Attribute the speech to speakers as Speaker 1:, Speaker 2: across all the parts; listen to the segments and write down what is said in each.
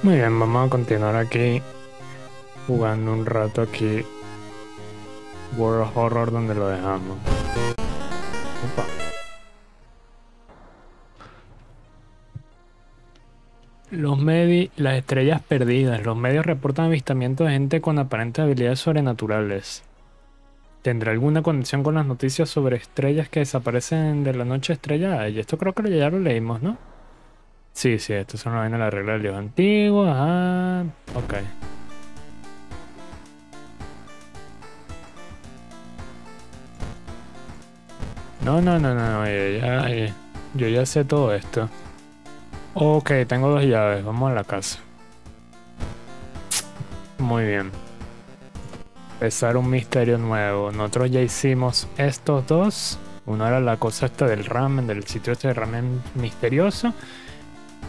Speaker 1: Muy bien, vamos a continuar aquí jugando un rato aquí World of Horror donde lo dejamos. Opa. Los medios, las estrellas perdidas. Los medios reportan avistamientos de gente con aparentes habilidades sobrenaturales. ¿Tendrá alguna conexión con las noticias sobre estrellas que desaparecen de la noche estrellada? Y esto creo que ya lo leímos, ¿no? Sí, sí, esto son una la regla del Dios antiguo. Ah, ok. No, no, no, no, yo ya, yo ya sé todo esto. Ok, tengo dos llaves, vamos a la casa. Muy bien. Empezar un misterio nuevo. Nosotros ya hicimos estos dos. Uno era la cosa esta del ramen, del sitio este de ramen misterioso.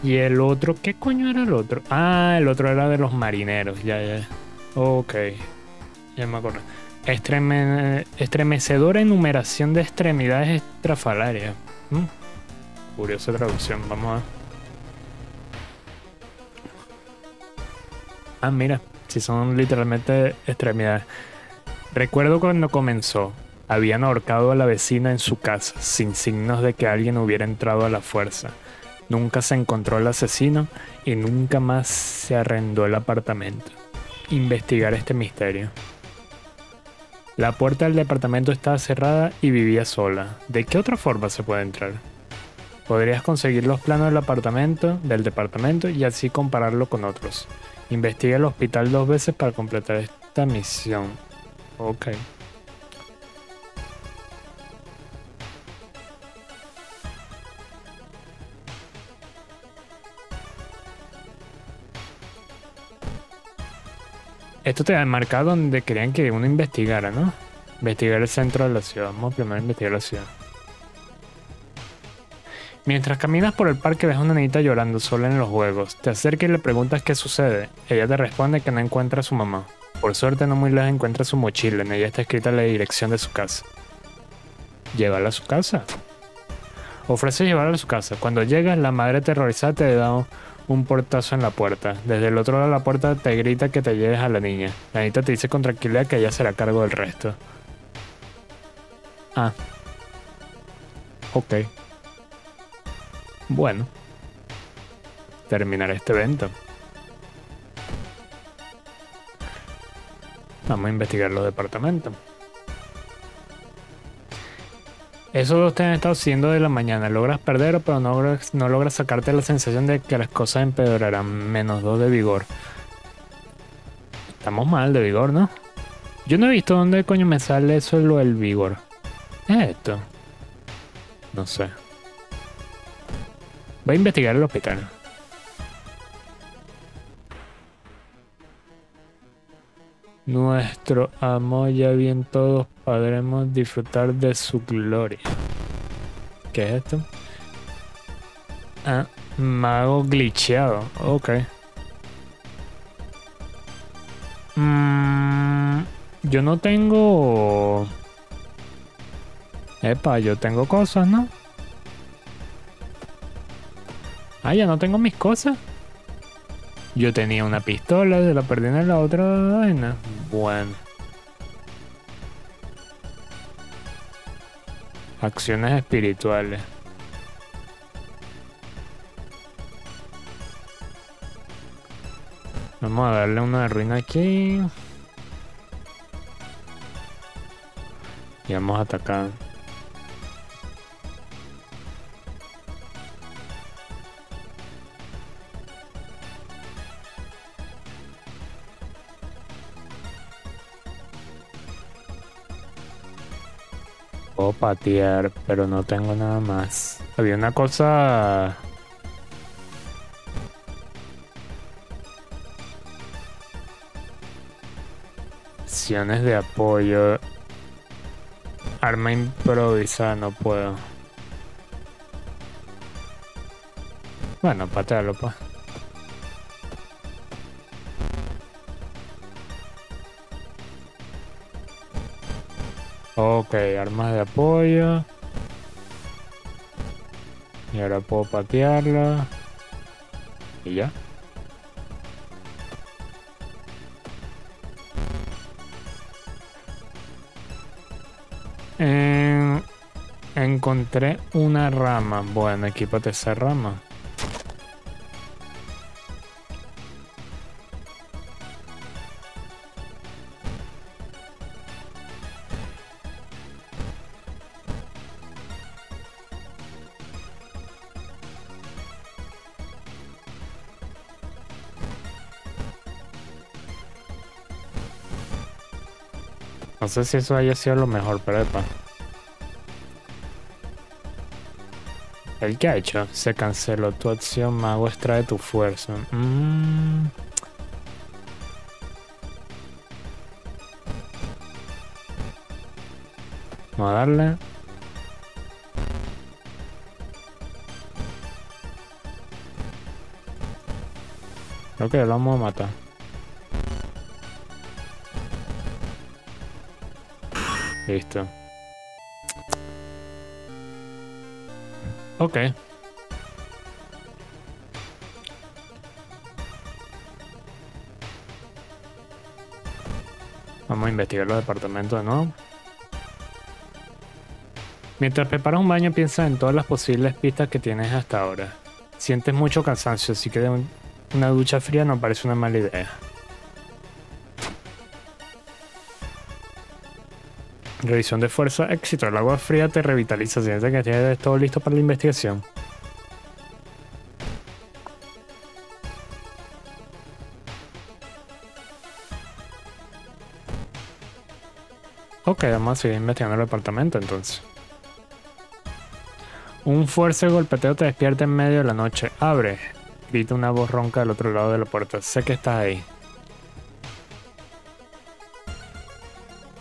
Speaker 1: Y el otro, ¿qué coño era el otro? Ah, el otro era de los marineros, ya, ya. Ok, ya me acuerdo. estremecedora enumeración de extremidades estrafalarias. Mm. Curiosa traducción, vamos a ver. Ah, mira, si son literalmente extremidades. Recuerdo cuando comenzó. Habían ahorcado a la vecina en su casa, sin signos de que alguien hubiera entrado a la fuerza. Nunca se encontró el asesino y nunca más se arrendó el apartamento. Investigar este misterio. La puerta del departamento estaba cerrada y vivía sola. ¿De qué otra forma se puede entrar? Podrías conseguir los planos del apartamento, del departamento y así compararlo con otros. Investiga el hospital dos veces para completar esta misión. Ok. Esto te ha marcado donde querían que uno investigara, ¿no? Investigar el centro de la ciudad. Vamos primero a investigar la ciudad. Mientras caminas por el parque ves a una niñita llorando sola en los juegos. Te acercas y le preguntas qué sucede. Ella te responde que no encuentra a su mamá. Por suerte no muy lejos encuentra su mochila. En ella está escrita la dirección de su casa. Llévala a su casa. Ofrece llevarla a su casa. Cuando llegas, la madre aterrorizada te da un portazo en la puerta. Desde el otro lado de la puerta te grita que te lleves a la niña. La niña te dice con tranquilidad que ella será cargo del resto. Ah. Ok. Bueno. Terminar este evento. Vamos a investigar los departamentos. Esos dos te han estado siendo de la mañana. Logras perder, pero no logras, no logras sacarte la sensación de que las cosas empeorarán. Menos dos de vigor. Estamos mal de vigor, ¿no? Yo no he visto dónde coño me sale eso lo del vigor. ¿Es esto? No sé. Voy a investigar el hospital. Nuestro amo ya bien todos podremos disfrutar de su gloria. ¿Qué es esto? Ah, mago glitcheado. Ok. Mm, yo no tengo... Epa, yo tengo cosas, ¿no? Ah, ya no tengo mis cosas. Yo tenía una pistola, se la perdí en la otra vaina. Bueno. Acciones espirituales. Vamos a darle una ruina aquí. Y vamos a atacar. Patear, pero no tengo nada más. Había una cosa... Acciones de apoyo. Arma improvisada, no puedo. Bueno, patearlo pues. Ok, armas de apoyo. Y ahora puedo patearla. Y ya. Eh, encontré una rama. Bueno, equipate esa rama. Sé si eso haya sido lo mejor, pero epa. ¿El que ha hecho? Se canceló tu acción, mago extrae tu fuerza. Mm. Vamos a darle. Creo que lo vamos a matar. Listo. Ok. Vamos a investigar los departamentos de nuevo. Mientras preparas un baño, piensa en todas las posibles pistas que tienes hasta ahora. Sientes mucho cansancio, así que una ducha fría no parece una mala idea. Revisión de fuerza, éxito. El agua fría te revitaliza. Sientes que tienes todo listo para la investigación. Ok, vamos a seguir investigando el apartamento entonces. Un fuerte golpeteo te despierta en medio de la noche. Abre. Grita una voz ronca del otro lado de la puerta. Sé que estás ahí.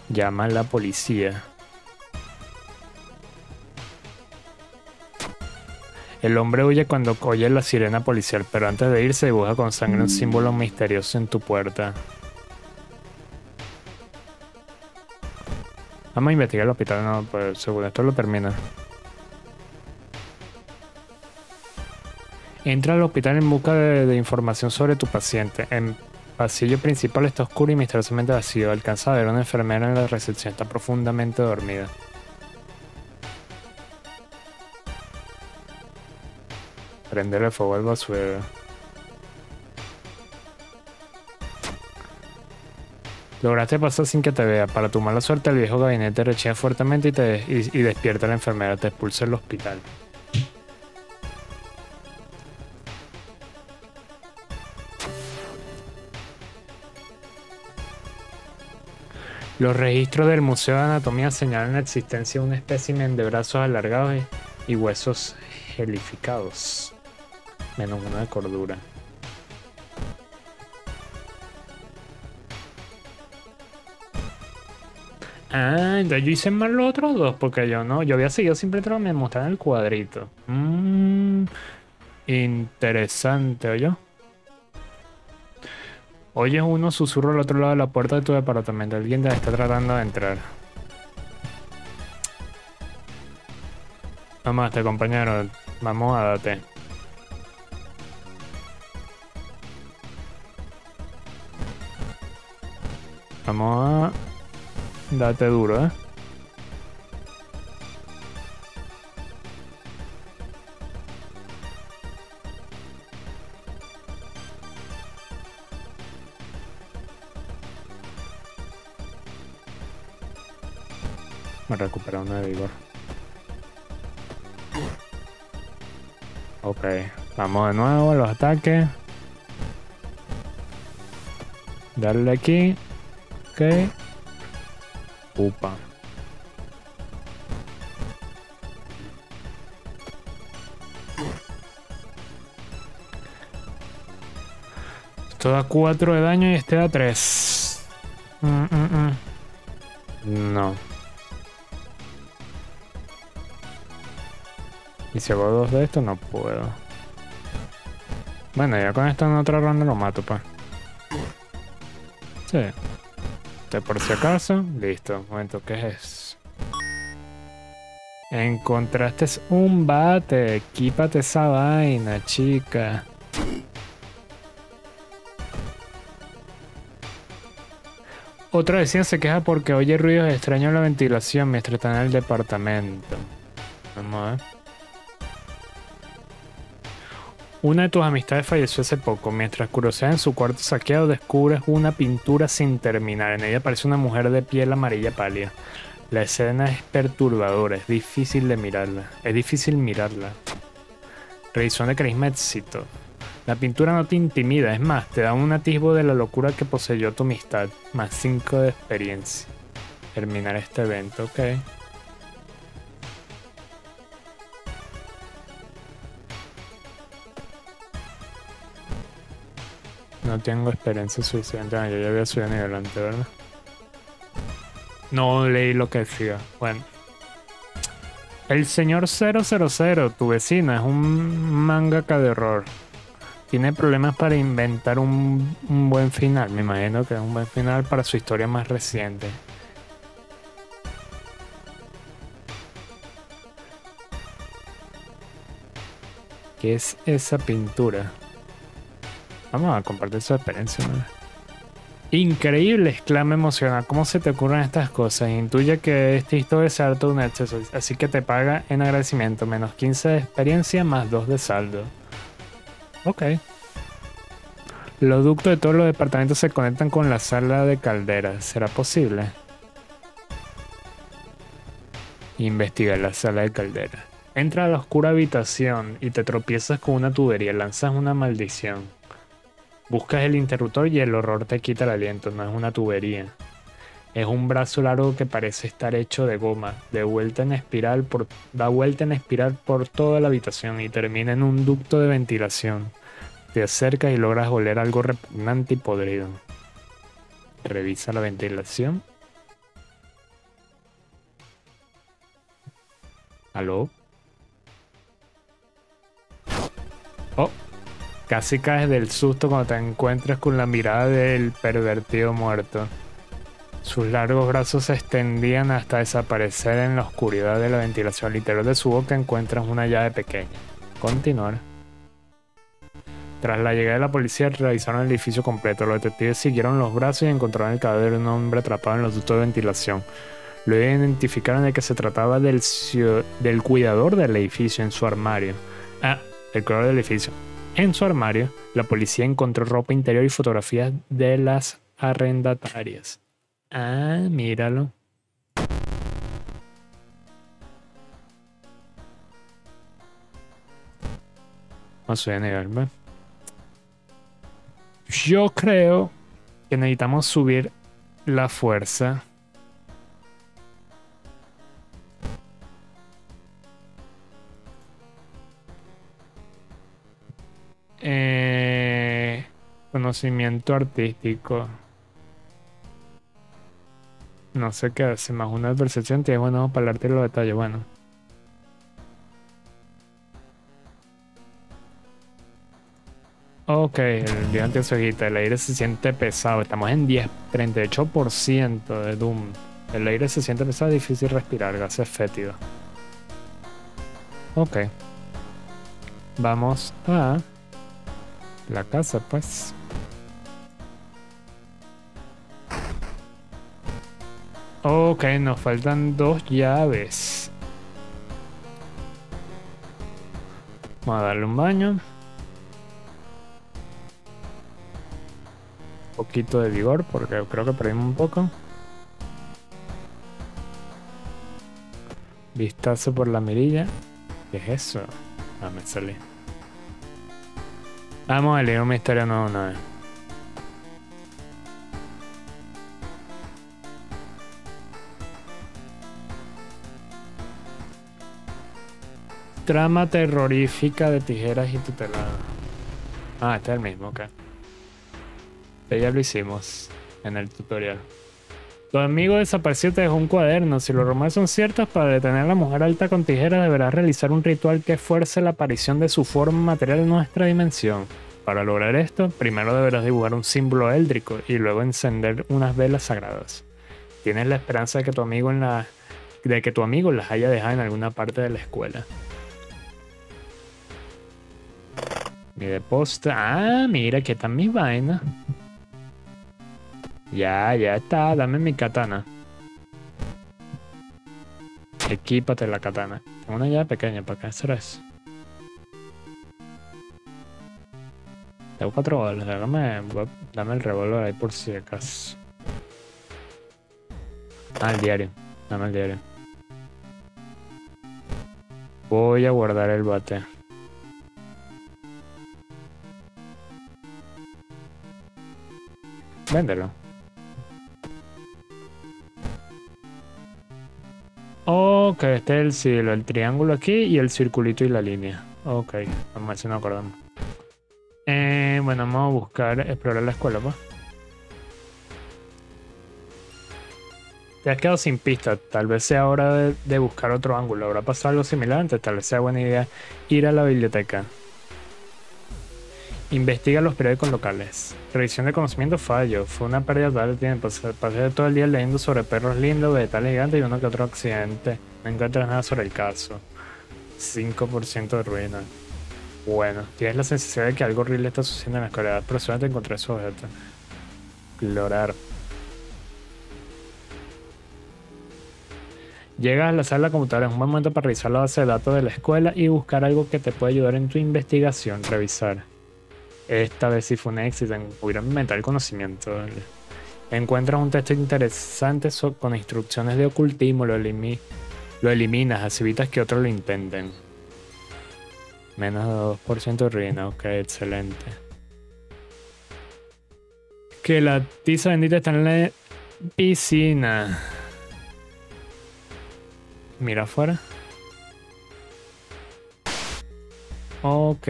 Speaker 1: Llama a la policía. El hombre huye cuando oye la sirena policial, pero antes de irse dibuja con sangre un símbolo misterioso en tu puerta. Vamos a investigar el hospital, no, pues según esto lo termina. Entra al hospital en busca de, de información sobre tu paciente. En pasillo principal está oscuro y misteriosamente vacío. Alcanza a ver una enfermera en la recepción. Está profundamente dormida. Prenderle fuego al basurero. Lograste pasar sin que te vea. Para tu mala suerte, el viejo gabinete rechina fuertemente y, te, y, y despierta a la enfermera. Te expulsa del hospital. Los registros del Museo de Anatomía señalan la existencia de un espécimen de brazos alargados y huesos gelificados, menos una de cordura. Ah, entonces yo hice mal los otros dos, porque yo no, yo había seguido siempre pero me mostraban el cuadrito. Mmm, interesante, ¿oye? Oyes uno susurro al otro lado de la puerta de tu departamento. Alguien te está tratando de entrar. Vamos, este compañero. Vamos a darte. Vamos a... Date duro, ¿eh? Me recupera uno de vigor. Ok, vamos de nuevo a los ataques. Darle aquí. Ok. Upa. Esto da 4 de daño y este da 3. Mm, mm, mm. No. Y si hago dos de estos no puedo. Bueno, ya con esto en otra ronda lo mato, pues. Sí. Este por si acaso. Listo. Momento, ¿qué es? Encontraste un bate. Equípate esa vaina, chica. Otra vecina se queja porque oye ruidos extraños en la ventilación mientras está en el departamento. Vamos a ver. Una de tus amistades falleció hace poco. Mientras curioseas en su cuarto saqueado, descubres una pintura sin terminar. En ella aparece una mujer de piel amarilla pálida. La escena es perturbadora, es difícil de mirarla. Es difícil mirarla. Revisión de carisma éxito. La pintura no te intimida, es más, te da un atisbo de la locura que poseyó tu amistad. Más 5 de experiencia. Terminar este evento, ok. No tengo experiencia suficiente. Yo ya había subido nivel antes, ¿verdad? No leí lo que decía. Bueno. El señor 000, tu vecina, es un mangaka de horror. Tiene problemas para inventar un, un buen final. Me imagino que es un buen final para su historia más reciente. ¿Qué es esa pintura? Vamos a compartir su experiencia. Increíble, exclama emocional. ¿Cómo se te ocurren estas cosas? Intuye que este historia es harto un exceso, así que te paga en agradecimiento. Menos 15 de experiencia más 2 de saldo. Ok. Los ductos de todos los departamentos se conectan con la sala de caldera. ¿Será posible? Investiga la sala de caldera. Entra a la oscura habitación y te tropiezas con una tubería. Lanzas una maldición. Buscas el interruptor y el horror te quita el aliento, no es una tubería. Es un brazo largo que parece estar hecho de goma, de vuelta en espiral por, da vuelta en espiral por toda la habitación y termina en un ducto de ventilación. Te acercas y logras oler algo repugnante y podrido. Revisa la ventilación. ¿Aló? Oh. Casi caes del susto cuando te encuentras con la mirada del pervertido muerto. Sus largos brazos se extendían hasta desaparecer en la oscuridad de la ventilación. Al interior de su boca encuentras una llave pequeña. Continuar. Tras la llegada de la policía revisaron el edificio completo. Los detectives siguieron los brazos y encontraron el cadáver de un hombre atrapado en los ductos de ventilación. Luego identificaron de que se trataba del, del cuidador del edificio en su armario. Ah, el cuidador del edificio. En su armario, la policía encontró ropa interior y fotografías de las arrendatarias. Ah, míralo. Vamos a negarme. Yo creo que necesitamos subir la fuerza. Conocimiento artístico. No sé qué hace más una percepción. Tiene bueno para hablarte los detalles. Bueno. Ok, el día antes el aire se siente pesado. Estamos en 10, 38% de Doom. El aire se siente pesado, difícil respirar, gases fétidos. Ok. Vamos a la casa, pues. Ok, nos faltan dos llaves. Vamos a darle un baño. Un poquito de vigor porque creo que perdimos un poco. Vistazo por la mirilla. ¿Qué es eso? Ah, me salí. Vamos a leer una historia nueva una. Trama terrorífica de tijeras y tuteladas. Ah, este es el mismo, ok. Ya lo hicimos en el tutorial. Tu amigo desapareció te dejó un cuaderno. Si los rumores son ciertos, para detener a la mujer alta con tijeras deberás realizar un ritual que fuerce la aparición de su forma material en nuestra dimensión. Para lograr esto, primero deberás dibujar un símbolo éldrico y luego encender unas velas sagradas. Tienes la esperanza de que tu amigo en la de que tu amigo las haya dejado en alguna parte de la escuela. De posta. Ah, mira, que están mis vainas. Ya, ya está. Dame mi katana. Equípate la katana. Tengo una llave pequeña para qué será. Tengo cuatro balas. Dame, dame el revólver ahí por si acaso. Ah, el diario. Dame el diario. Voy a guardar el bate. Véndelo. Ok, este es el cielo, el triángulo aquí y el circulito y la línea. Ok, vamos a ver si nos acordamos. Eh, bueno, vamos a buscar, explorar la escuela, pues. Te has quedado sin pista, tal vez sea hora de, de buscar otro ángulo. ¿Habrá pasado algo similar antes? Tal vez sea buena idea ir a la biblioteca. Investiga los periódicos locales. Revisión de conocimiento fallo. Fue una pérdida total de tiempo. Pasé todo el día leyendo sobre perros lindos, vegetales gigantes y uno que otro accidente. No encuentras nada sobre el caso. 5% de ruina. Bueno, tienes la sensación de que algo horrible está sucediendo en la escuela, pero solamente encontré esos objetos. Explorar. Llegas a la sala de computadora, es un buen momento para revisar la base de datos de la escuela y buscar algo que te pueda ayudar en tu investigación. Revisar. Esta vez sí fue un éxito en pudieron inventar el conocimiento. Encuentras un texto interesante con instrucciones de ocultismo, lo, lo eliminas, así que otros lo intenten. Menos de 2% de ruina, ok, excelente. Que la tiza bendita está en la piscina. Mira afuera. Ok.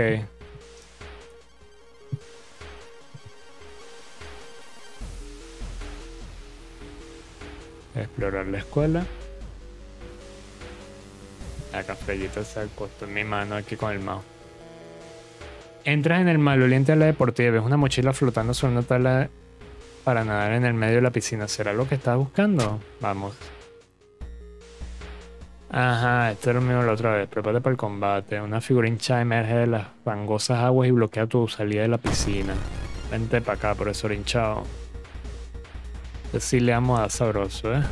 Speaker 1: Explorar la escuela. Acá Freyito se puesto en mi mano aquí con el mouse. Entras en el maloliente de la deportiva ves una mochila flotando sobre una tabla para nadar en el medio de la piscina. ¿Será lo que estás buscando? Vamos. Ajá, esto era lo mismo la otra vez. Prepárate para el combate. Una figura hincha emerge de las fangosas aguas y bloquea tu salida de la piscina. Vente para acá, profesor hinchado. Sí le vamos a sabroso, ¿eh?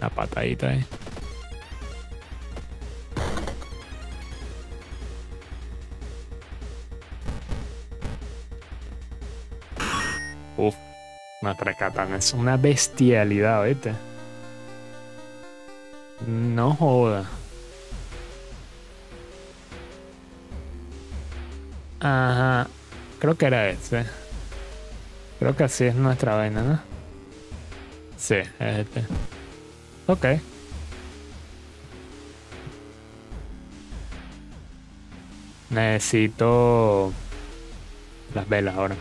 Speaker 1: La patadita ahí. Uf, nuestra katana es una bestialidad, ¿viste? No joda. Ajá, creo que era ese. Creo que así es nuestra vaina, ¿no? Sí, es este. Ok. Necesito las velas ahora.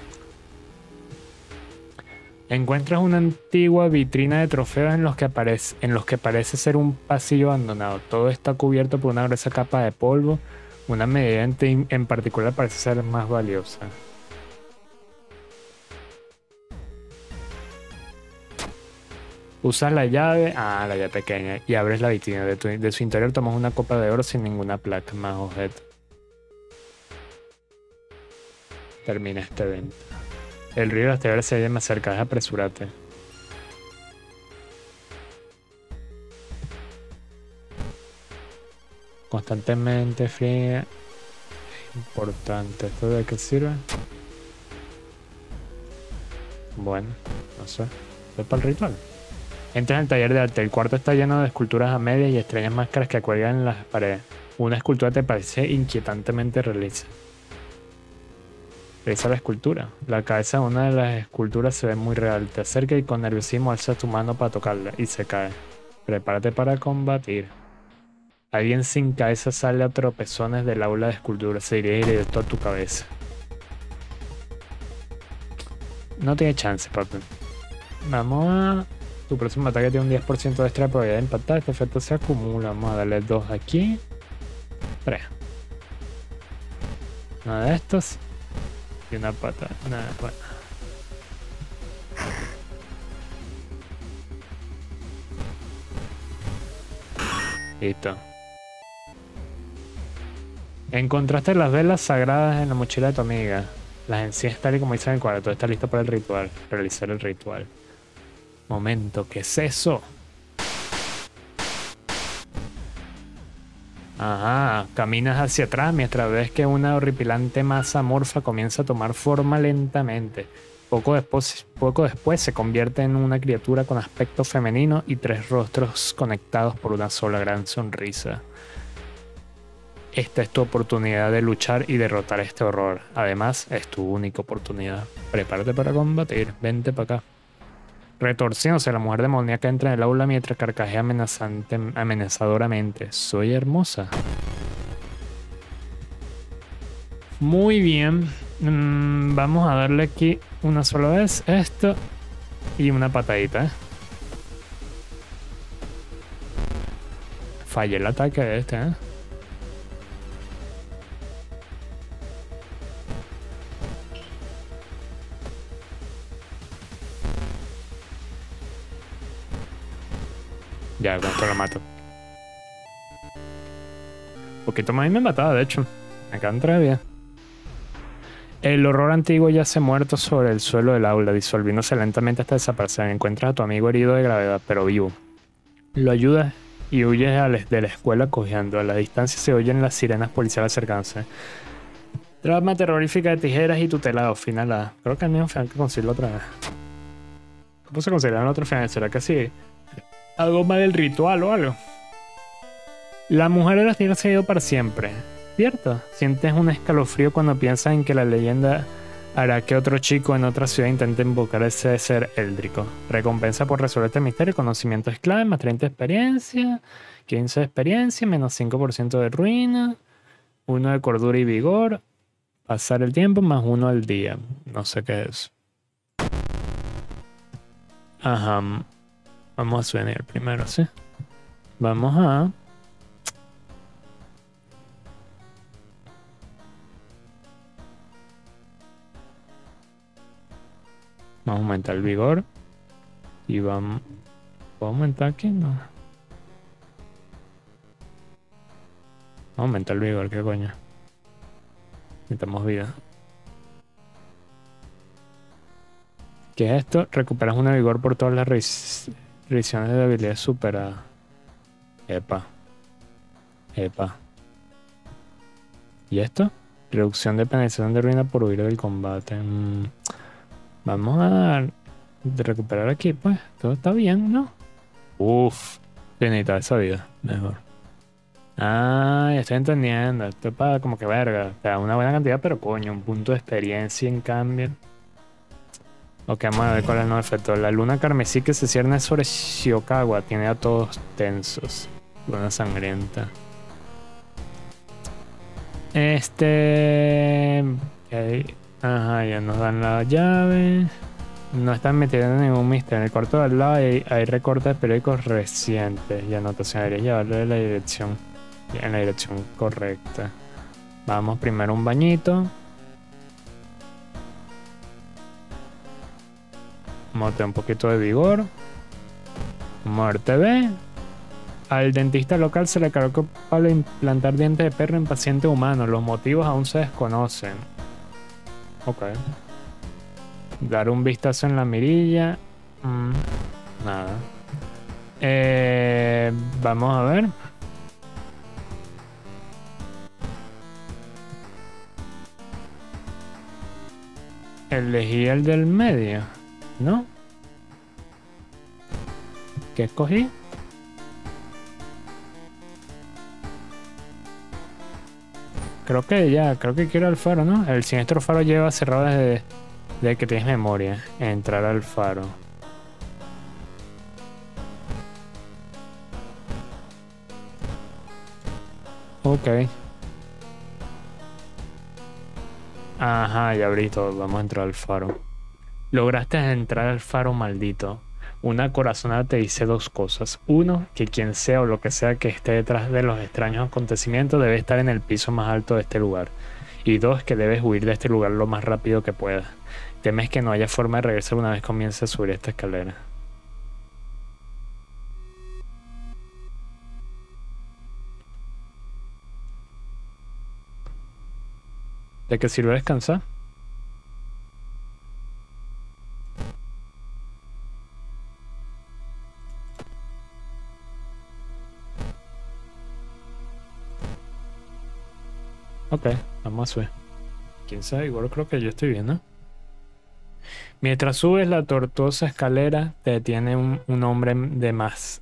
Speaker 1: Encuentras una antigua vitrina de trofeos en los que aparece, en los que parece ser un pasillo abandonado. Todo está cubierto por una gruesa capa de polvo. Una medida en particular parece ser más valiosa. Usas la llave, ah, la llave pequeña, y abres la vitrina. De, su interior tomas una copa de oro sin ninguna placa más objeto. Termina este evento. El río de las se ve más cerca, apresúrate. Constantemente fría. Importante. ¿Esto de qué sirve? Bueno, no sé. ¿Es para el ritual? Entras en el taller de arte. El cuarto está lleno de esculturas a medias y extrañas máscaras que cuelgan en las paredes. Una escultura te parece inquietantemente realista. Revisa la escultura. La cabeza de una de las esculturas se ve muy real. Te acerca y con nerviosismo alzas tu mano para tocarla y se cae. Prepárate para combatir. Alguien sin cabeza sale a tropezones del aula de escultura. Se dirige directo a tu cabeza. No tiene chance, papi. Vamos a tu próximo ataque tiene un 10% de extra probabilidad de impactar. Este efecto se acumula. Vamos a darle 2 aquí. 3. Una de estos. Y una pata. Nada, bueno. Listo. Encontraste las velas sagradas en la mochila de tu amiga. Las encías tal y como dice en el cuadro. Todo está listo para el ritual. Realizar el ritual. Momento, ¿qué es eso? Ajá, caminas hacia atrás mientras ves que una horripilante masa morfa comienza a tomar forma lentamente. Poco después, poco después se convierte en una criatura con aspecto femenino y tres rostros conectados por una sola gran sonrisa. Esta es tu oportunidad de luchar y derrotar este horror. Además, es tu única oportunidad. Prepárate para combatir. Vente para acá. Retorciéndose, la mujer demoníaca entra en el aula mientras carcajea amenazante, amenazadoramente. Soy hermosa. Muy bien. Mm, vamos a darle aquí una sola vez esto y una patadita. ¿eh? Fallé el ataque de este, ¿eh? Ya, con esto lo mato. Poquito más y me mataba, de hecho. Me tres bien. El horror antiguo ya se ha muerto sobre el suelo del aula, disolviéndose lentamente hasta desaparecer. Encuentras a tu amigo herido de gravedad, pero vivo. Lo ayudas y huyes de la escuela cojeando. A la distancia se oyen las sirenas policiales acercándose. Drama terrorífica de tijeras y tutelado. Final A. Creo que al mismo final que conseguirlo otra vez. ¿Cómo se considera otro final? ¿Será que sí? Algo mal del ritual o algo. La mujer de las tierras se ha para siempre, ¿cierto? Sientes un escalofrío cuando piensas en que la leyenda hará que otro chico en otra ciudad intente invocar ese ser éldrico. Recompensa por resolver este misterio, conocimiento es clave, más 30 de experiencia, 15 de experiencia, menos 5% de ruina, 1 de cordura y vigor, pasar el tiempo más 1 al día. No sé qué es. Ajá. Vamos a sueñar primero, ¿sí? Vamos a... Vamos a aumentar el vigor. Y vamos... ¿Puedo aumentar aquí? No. Vamos a aumentar el vigor, ¿qué coño? Necesitamos vida. ¿Qué es esto? Recuperas una vigor por todas las Revisiones de habilidad superadas. Epa. Epa. ¿Y esto? Reducción de penalización de ruina por huir del combate. Mm. Vamos a recuperar aquí, pues. Todo está bien, ¿no? Uf. Necesita esa vida. Mejor. Ah, estoy entendiendo. Esto es para como que verga. Te da una buena cantidad, pero coño, un punto de experiencia en cambio. Ok, vamos a ver cuál es el nuevo efecto. La luna carmesí que se cierne sobre Shiokawa tiene a todos tensos. Luna sangrienta. Este. Ajá, ya nos dan la llave. No están metiendo en ningún misterio. En el cuarto de al lado hay, recortes periódicos recientes y anotación. Debería llevarlo en la dirección. En la dirección correcta. Vamos primero un bañito. Vamos un poquito de vigor. Muerte B. Al dentista local se le cargó para implantar dientes de perro en paciente humano. Los motivos aún se desconocen. Ok. Dar un vistazo en la mirilla. Mm, nada. Eh, vamos a ver. Elegí el del medio. ¿No? ¿Qué escogí? Creo que ya, creo que quiero el faro, ¿no? El siniestro faro lleva cerrado desde, desde que tienes memoria. Entrar al faro. Ok. Ajá, ya abrí todo. Vamos a entrar al faro. Lograste entrar al faro maldito. Una corazonada te dice dos cosas. Uno, que quien sea o lo que sea que esté detrás de los extraños acontecimientos debe estar en el piso más alto de este lugar. Y dos, que debes huir de este lugar lo más rápido que puedas. Temes que no haya forma de regresar una vez comiences a subir esta escalera. ¿De qué sirve descansar? Ok, vamos a subir. Quién sabe, igual creo que yo estoy viendo. Mientras subes la tortuosa escalera, te detiene un, un hombre de más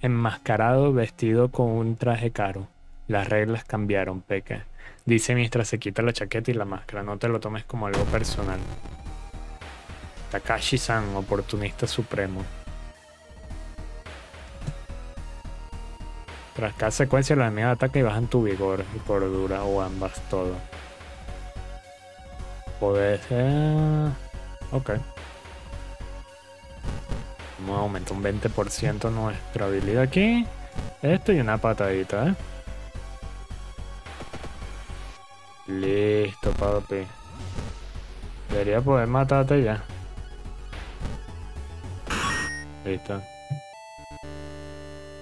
Speaker 1: enmascarado vestido con un traje caro. Las reglas cambiaron, Peque. Dice mientras se quita la chaqueta y la máscara. No te lo tomes como algo personal. Takashi-san, oportunista supremo. Tras cada secuencia, la enemiga ataca y bajan tu vigor y cordura, o ambas, todo. Puede ser... Ok. Vamos a aumentar un 20% nuestra habilidad aquí. Esto y una patadita, ¿eh? Listo, papi. Debería poder matarte ya. Listo.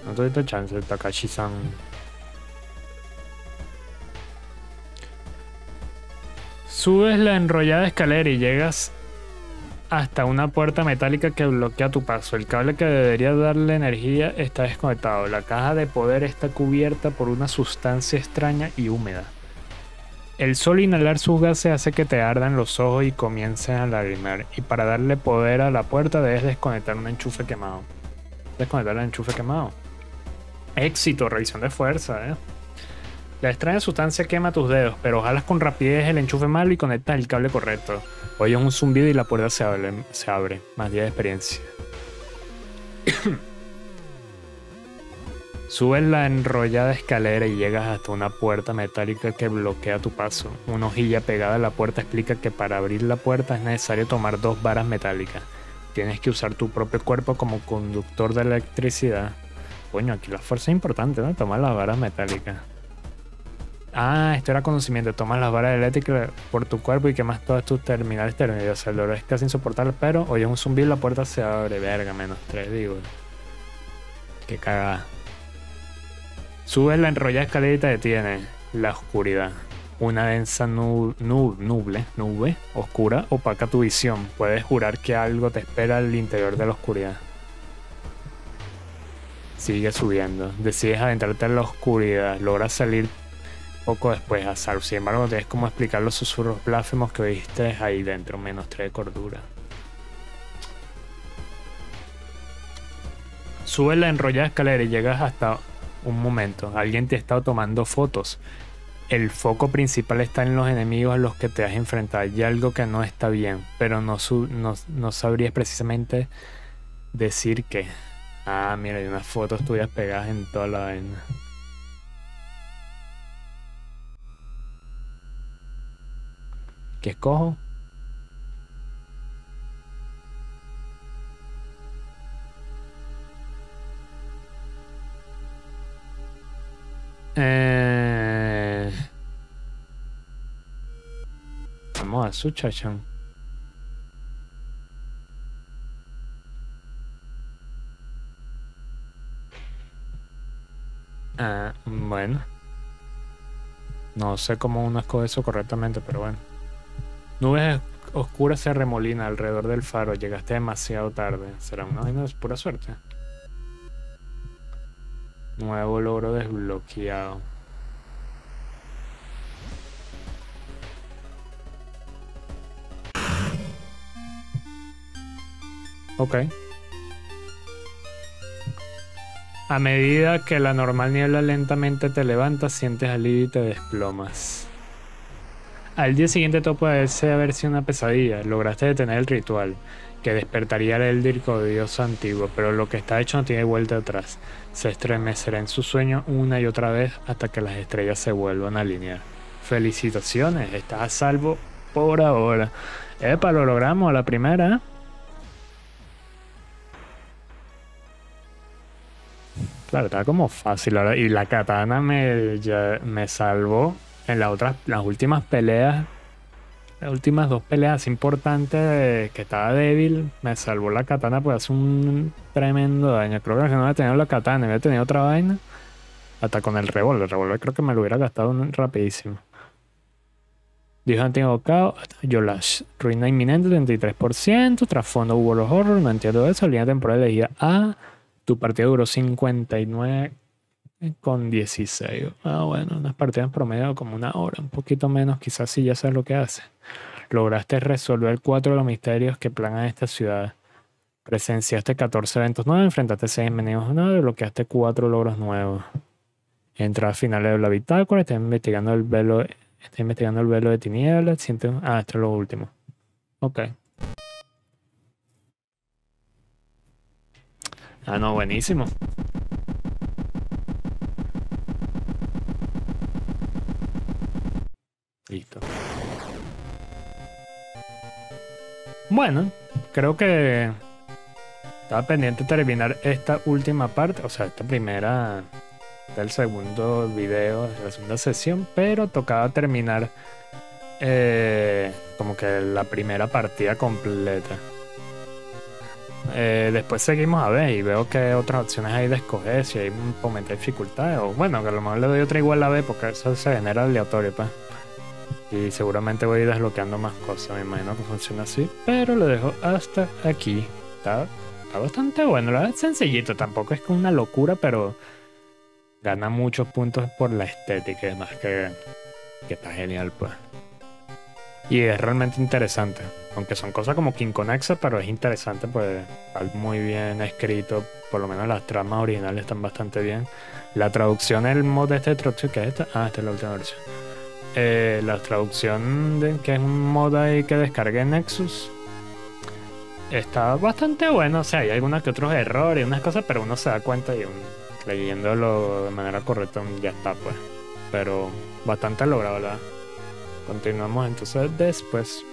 Speaker 1: No tuviste chance, Takashi-san. Subes la enrollada escalera y llegas hasta una puerta metálica que bloquea tu paso. El cable que debería darle energía está desconectado. La caja de poder está cubierta por una sustancia extraña y húmeda. El sol inhalar sus gases hace que te ardan los ojos y comiencen a lagrimar. Y para darle poder a la puerta debes desconectar un enchufe quemado. Desconectar el enchufe quemado. Éxito, revisión de fuerza, eh. La extraña sustancia quema tus dedos, pero jalas con rapidez el enchufe malo y conectas el cable correcto. Oyes un zumbido y la puerta se abre. Se abre. Más día de experiencia. Subes la enrollada escalera y llegas hasta una puerta metálica que bloquea tu paso. Una hojilla pegada a la puerta explica que para abrir la puerta es necesario tomar dos varas metálicas. Tienes que usar tu propio cuerpo como conductor de electricidad. Coño, aquí la fuerza es importante, ¿no? Tomar las varas metálicas. Ah, esto era conocimiento. Tomas las varas eléctricas por tu cuerpo y quemas todos tus terminales terminados. el dolor es casi insoportable, pero oyes un zumbido y la puerta se abre. Verga, menos tres, digo. Qué cagada. Subes la enrollada escalera y te detiene. La oscuridad. Una densa nube, nube, nube oscura opaca tu visión. Puedes jurar que algo te espera al interior de la oscuridad. Sigue subiendo. Decides adentrarte en la oscuridad. Logras salir poco después a Salvo. Sin embargo, tienes como explicar los susurros blasfemos que oíste ahí dentro. Menos 3 de cordura. Subes la enrollada escalera y llegas hasta un momento. Alguien te está tomando fotos. El foco principal está en los enemigos a los que te has enfrentado. Hay algo que no está bien, pero no, no, no sabrías precisamente decir que. Ah, mira, hay unas fotos tuyas pegadas en toda la vaina. ¿Qué escojo? Eh... Vamos a su chachón. Ah, bueno. No sé cómo uno escoge eso correctamente, pero bueno. Nubes oscuras se remolina alrededor del faro. Llegaste demasiado tarde. ¿Será una vaina de pura suerte? Nuevo logro desbloqueado. Ok. A medida que la normal niebla lentamente te levanta, sientes alivio y te desplomas. Al día siguiente todo puede haber sido una pesadilla. Lograste detener el ritual, que despertaría al eldrico dios antiguo, pero lo que está hecho no tiene vuelta atrás. Se estremecerá en su sueño una y otra vez hasta que las estrellas se vuelvan a alinear. Felicitaciones, estás a salvo por ahora. Epa, lo logramos a la primera. Claro, está como fácil ahora. Y la katana me, me salvó en las otras, las últimas peleas, las últimas dos peleas importantes que estaba débil, me salvó la katana pues hace un tremendo daño. Creo que no había tenido la katana, había tenido otra vaina. Hasta con el revólver. El revólver creo que me lo hubiera gastado rapidísimo. Dijo antiguo caos, Yolash, ruina inminente 33%, trasfondo hubo los horror, no entiendo eso, línea temporal elegida A, tu partida duró 59 con 16. Ah, bueno, unas partidas en promedio como una hora, un poquito menos, quizás si ya sabes lo que hace. Lograste resolver cuatro de los misterios que plagan esta ciudad. Presenciaste 14 eventos nuevos, enfrentaste 6 enemigos nuevos, bloqueaste 4 logros nuevos. Entra a finales de la bitácora, está investigando el velo, está investigando el velo de tinieblas. Siente, ah, esto es lo último. Ok. Ah, no, buenísimo. Listo. Bueno, creo que estaba pendiente de terminar esta última parte, o sea, esta primera del segundo video, de la segunda sesión, pero tocaba terminar eh, como que la primera partida completa. Eh, después seguimos a ver y veo que otras opciones hay de escoger, si hay un momento de dificultad o bueno, que a lo mejor le doy otra igual a B porque eso se genera aleatorio, pues. Y seguramente voy a ir desbloqueando más cosas, me imagino que funciona así. Pero lo dejo hasta aquí. Está, bastante bueno, la verdad es sencillito, tampoco es una locura, pero gana muchos puntos por la estética y demás, que, que está genial, pues. Y es realmente interesante. Aunque son cosas como King Conexa, pero es interesante, pues está muy bien escrito. Por lo menos las tramas originales están bastante bien. La traducción, el mod de este traducción, que es esta. Ah, esta es la última versión. Eh, la traducción, que es un mod ahí que descargué Nexus, está bastante bueno. O sea, hay algunos que otros errores y unas cosas, pero uno se da cuenta y leyéndolo de manera correcta ya está, pues. Pero bastante logrado, ¿verdad? Continuamos entonces después.